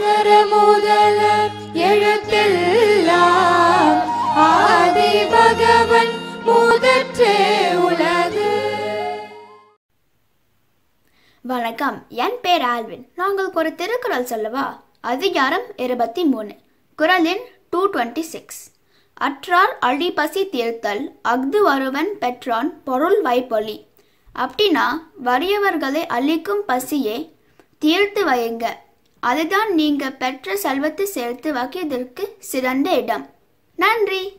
அகர முதல எழுத்தெல்லாம் ஆதி பகவன் முதற்றே உலகு. வணக்கம். என் பேர் ஆல்வின். நான் உங்களுக்கு ஒரு திருக்குறள் சொல்லவா? அதிகாரம் இருபத்தி மூணு குரலின் டூ டுவெண்ட்டி சிக்ஸ் அற்றார் அழிபசி தீர்த்தல் அஃது வருவன் பெற்றான் பொருள் வைப்பொலி. அப்படின்னா வறியவர்களை அழிக்கும் பசியே தீர்த்து வையுங்க. அதுதான் நீங்க பெற்ற செல்வத்தை சேர்த்து வைக்கிறதற்கு சிறந்த இடம். நன்றி.